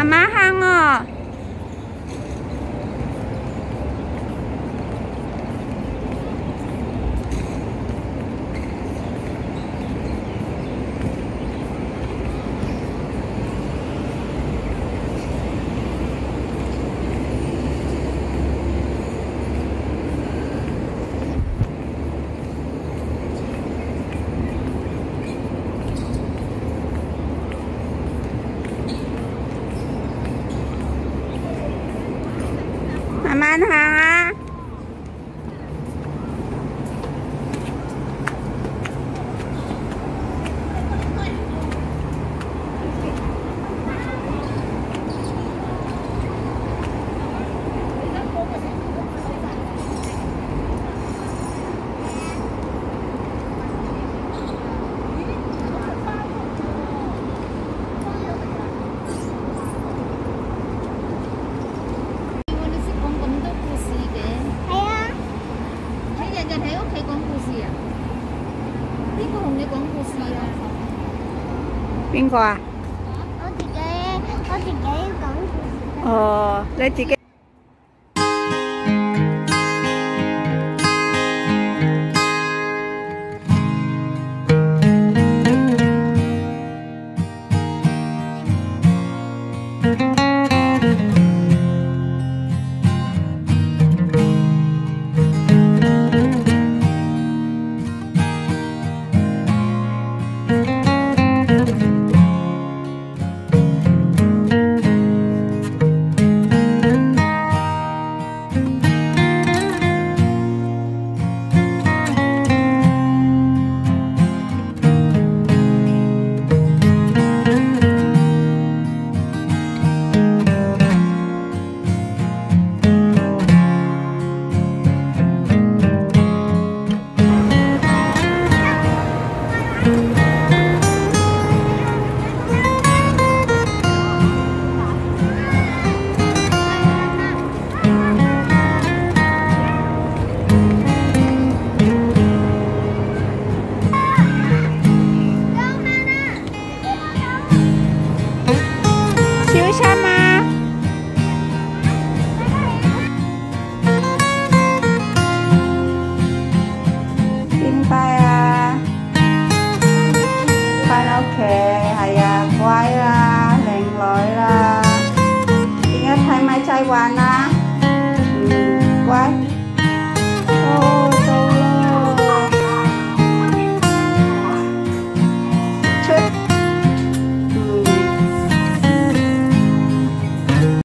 妈妈喊我欢他日日喺屋企讲故事啊？边个同你讲故事啊？边个啊？我自己我自己讲故事。哦，你自己。 点解啊？翻屋企系啊，乖啦，